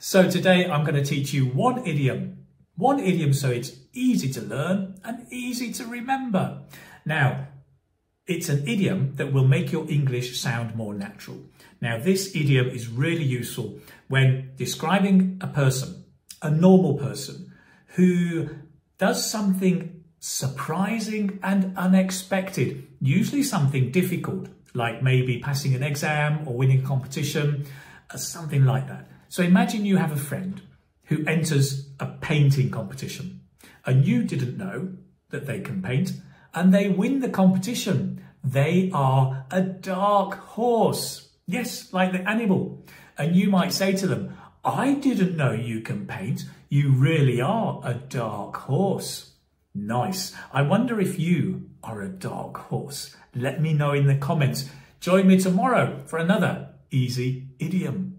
So today I'm going to teach you one idiom. One idiom so it's easy to learn and easy to remember. Now, it's an idiom that will make your English sound more natural. Now, this idiom is really useful when describing a person, a normal person, who does something surprising and unexpected, usually something difficult, like maybe passing an exam or winning a competition, something like that. So imagine you have a friend who enters a painting competition and you didn't know that they can paint and they win the competition. They are a dark horse. Yes, like the animal. And you might say to them, I didn't know you can paint. You really are a dark horse. Nice. I wonder if you are a dark horse. Let me know in the comments. Join me tomorrow for another easy idiom.